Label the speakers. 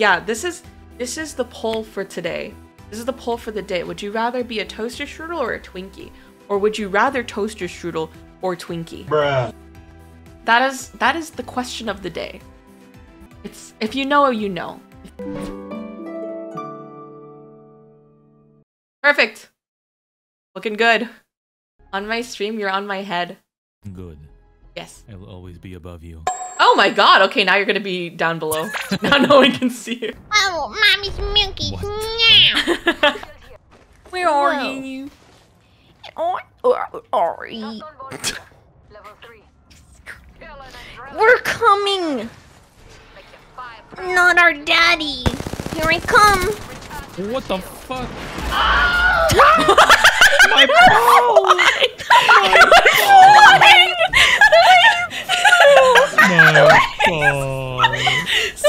Speaker 1: Yeah, this is this is the poll for today. This is the poll for the day. Would you rather be a toaster strudel or a Twinkie? Or would you rather toaster strudel or Twinkie?
Speaker 2: Bruh.
Speaker 1: That is that is the question of the day. It's if you know, you know. Perfect. Looking good. On my stream, you're on my head.
Speaker 3: Good.
Speaker 1: Yes.
Speaker 3: I will always be above you.
Speaker 1: Oh my god, okay, now you're gonna be down below. now no one can see you.
Speaker 4: I want mommy's milky.
Speaker 3: What?
Speaker 4: Meow.
Speaker 1: Where are
Speaker 4: Whoa.
Speaker 1: you?
Speaker 4: Oh, oh, Ori. We're coming. Not our daddy. Here I come.
Speaker 3: What the fuck?
Speaker 1: Ah!
Speaker 3: My balls.
Speaker 1: Sorry, I'm so